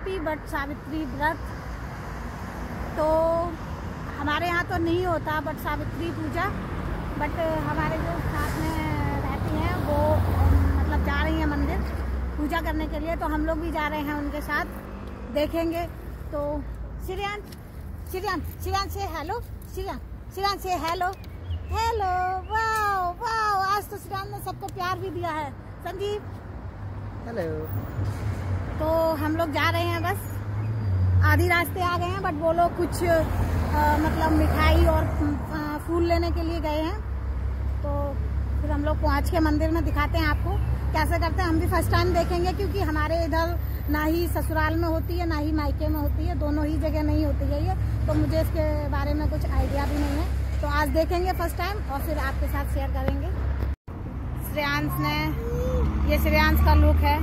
Happy but Savitri व्रत तो हमारे यहाँ तो नहीं होता बट सावित्री पूजा बट हमारे जो साथ में रहती हैं, वो मतलब जा रही हैं मंदिर, पूजा करने के लिए तो हम लोग भी जा रहे हैं उनके साथ, देखेंगे। तो श्रियान श्रियान श्रियान से हेलो श्रियान श्रियान से हेलो हेलो वाओ वाओ आज तो श्रियान ने सबको प्यार भी दिया है। संदीप। हेलो तो हम लोग जा रहे हैं बस। आधी रास्ते आ गए हैं बट वो लोग कुछ आ, मतलब मिठाई और फूल लेने के लिए गए हैं। तो फिर हम लोग पहुँच के मंदिर में दिखाते हैं आपको कैसे करते हैं। हम भी फ़र्स्ट टाइम देखेंगे क्योंकि हमारे इधर ना ही ससुराल में होती है ना ही मायके में होती है दोनों ही जगह नहीं होती है ये। तो मुझे इसके बारे में कुछ आइडिया भी नहीं है। तो आज देखेंगे फ़र्स्ट टाइम और फिर आपके साथ शेयर करेंगे। श्रेयांश ने ये श्रेयांश का लुक है।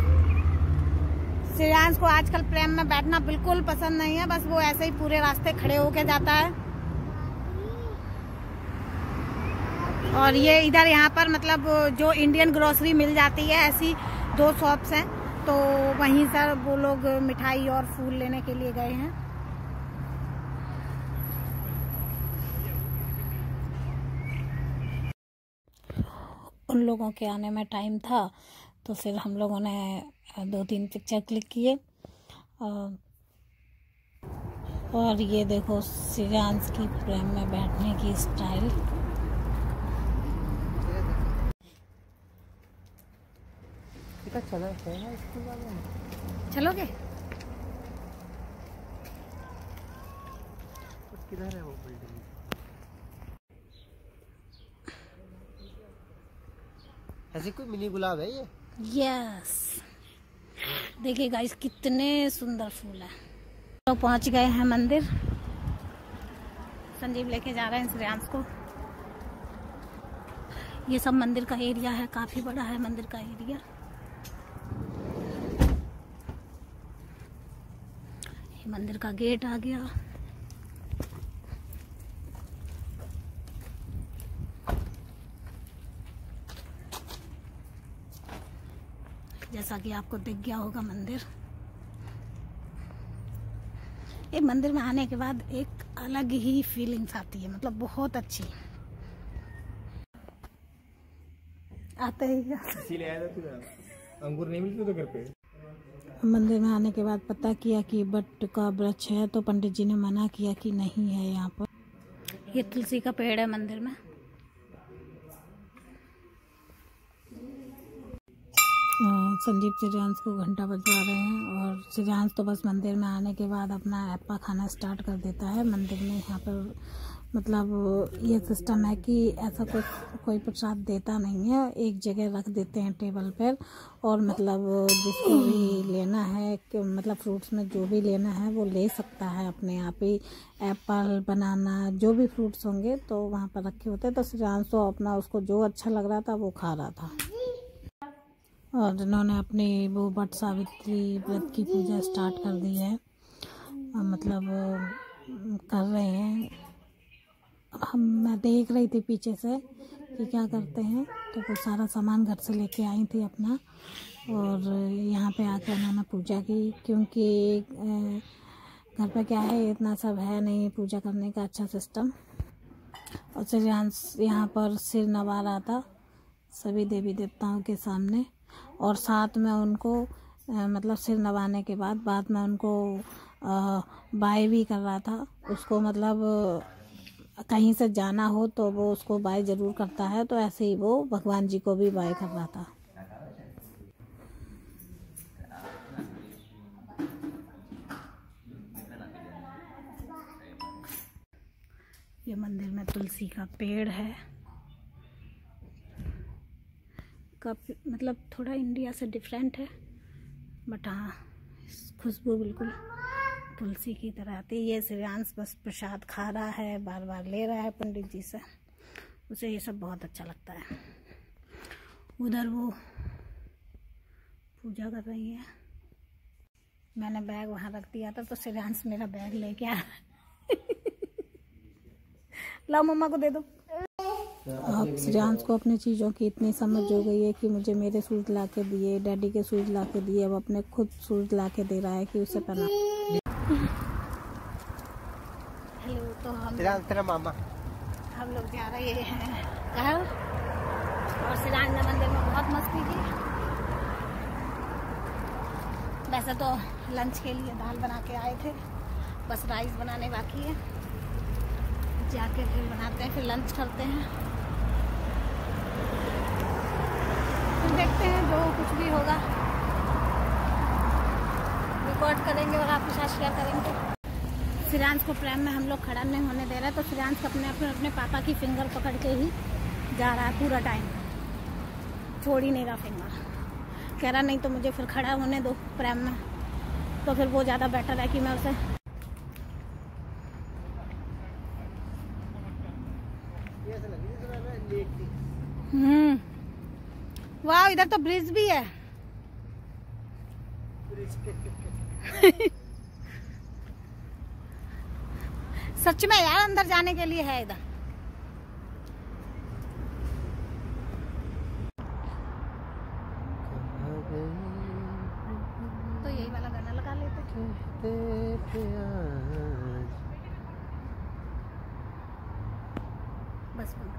श्रेयांश को आजकल प्रेम में बैठना बिल्कुल पसंद नहीं है, बस वो ऐसे ही पूरे रास्ते खड़े होके जाता है। और ये इधर यहाँ पर मतलब जो इंडियन ग्रोसरी मिल जाती है, ऐसी दो शॉप्स हैं तो वहीं सर वो लोग मिठाई और फूल लेने के लिए गए हैं। उन लोगों के आने में टाइम था। तो फिर हम लोगों ने दो तीन पिक्चर क्लिक किए। और ये देखो सिरांस की प्रेम में बैठने की स्टाइल चलोगे? किधर है वो बिल्डिंग ऐसी कोई मिनी गुलाब है ये? यस देखिए गाइस कितने सुंदर फूल है। तो पहुँच गए हैं मंदिर। संजीव लेके जा रहे हैं श्रेयांश को। ये सब मंदिर का एरिया है, काफ़ी बड़ा है मंदिर का एरिया मंदिर का गेट आ गया। जैसा कि आपको दिख गया होगा मंदिर। ये मंदिर में आने के बाद एक अलग ही फीलिंग्स आती है मतलब बहुत अच्छी। आते ही इसीलिए आया था अंगूर नहीं मिलते तो घर पे? मंदिर में आने के बाद पता किया कि बट का वृक्ष है तो पंडित जी ने मना किया कि नहीं है यहाँ पर। ये तुलसी का पेड़ है मंदिर में। संजीव श्रेयांश को घंटा बजवा रहे हैं और श्रेयांश तो बस मंदिर में आने के बाद अपना एप्पा खाना स्टार्ट कर देता है। मंदिर में यहाँ पर मतलब ये सिस्टम है कि ऐसा कुछ कोई प्रसाद देता नहीं है। एक जगह रख देते हैं टेबल पर और मतलब जिसको भी लेना है, कि मतलब फ्रूट्स में जो भी लेना है वो ले सकता है अपने आप ही। एप्पल बनाना, जो भी फ्रूट्स होंगे तो वहाँ पर रखे होते हैं। तो श्रेयांश तो अपना उसको जो अच्छा लग रहा था वो खा रहा था। और इन्होंने अपनी वो बट सावित्री व्रत की पूजा स्टार्ट कर दी है मतलब कर रहे हैं। हम, मैं देख रही थी पीछे से कि क्या करते हैं। तो वो सारा सामान घर से लेके आई थी अपना, और यहाँ पे आकर उन्होंने पूजा की, क्योंकि घर पे क्या है, इतना सब है नहीं पूजा करने का अच्छा सिस्टम और फिर यहाँ पर सिर नवा रहा था सभी देवी देवताओं के सामने। और साथ में उनको मतलब सिर नवाने के बाद बाद में उनको बाय भी कर रहा था। उसको मतलब कहीं से जाना हो तो वो उसको बाय ज़रूर करता है तो ऐसे ही वो भगवान जी को भी बाय कर रहा था। ये मंदिर में तुलसी का पेड़ है। काफ़ी मतलब थोड़ा इंडिया से डिफरेंट है बट हाँ खुशबू बिल्कुल तुलसी की तरह आती है। ये श्रेयांश बस प्रसाद खा रहा है बार बार ले रहा है पंडित जी से। उसे ये सब बहुत अच्छा लगता है। उधर वो पूजा कर रही है। मैंने बैग वहाँ रख दिया था तो श्रेयांश मेरा बैग लेके आया लाओ मम्मा को दे दो। अब श्रेयांश को अपनी चीज़ों की इतनी समझ हो गई है कि मुझे मेरे शूज़ ला के दिए डैडी के शूज़ ला के दिए अब अपने खुद शूज़ ला के दे रहा है कि उसे पहना। हेलो तो हम तेरा तेरा मामा। हम लोग जा रहे हैं घर। और सिराज ने मंदिर में बहुत मस्ती की। वैसे तो लंच के लिए दाल बना के आए थे बस राइस बनाने बाकी है। जाके फिर बनाते हैं फिर लंच करते हैं फिर देखते हैं जो कुछ भी होगा। रिकॉर्ड करेंगे और आपके साथ शेयर करेंगे। श्रेयांश को प्रेम में हम लोग खड़ा नहीं होने दे रहे तो श्रेयांश अपने अपने अपने पापा की फिंगर पकड़ के ही जा रहा है पूरा टाइम छोड़ ही नहीं रहा फिंगर कह रहा नहीं तो मुझे फिर खड़ा होने दो प्रेम में। तो फिर वो ज़्यादा बेटर है कि मैं उसे हम्म। वाह इधर तो ब्रिज भी है। सच में यार अंदर जाने के लिए है इधर। तो यही वाला गाना लगा लेते बस बंद।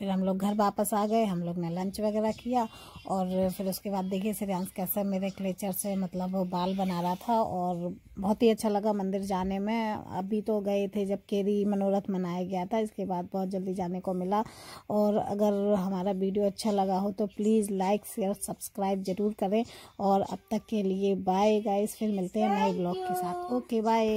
फिर हम लोग घर वापस आ गए हम लोग ने लंच वगैरह किया और फिर उसके बाद देखिए श्रेयांश कैसे मेरे क्लेचर से मतलब वो बाल बना रहा था और बहुत ही अच्छा लगा मंदिर जाने में। अभी तो गए थे जब केरी मनोरथ मनाया गया था इसके बाद बहुत जल्दी जाने को मिला। और अगर हमारा वीडियो अच्छा लगा हो तो प्लीज़ लाइक शेयर सब्सक्राइब ज़रूर करें। और अब तक के लिए बाय गाइस फिर मिलते हैं नए ब्लॉग के साथ। Okay bye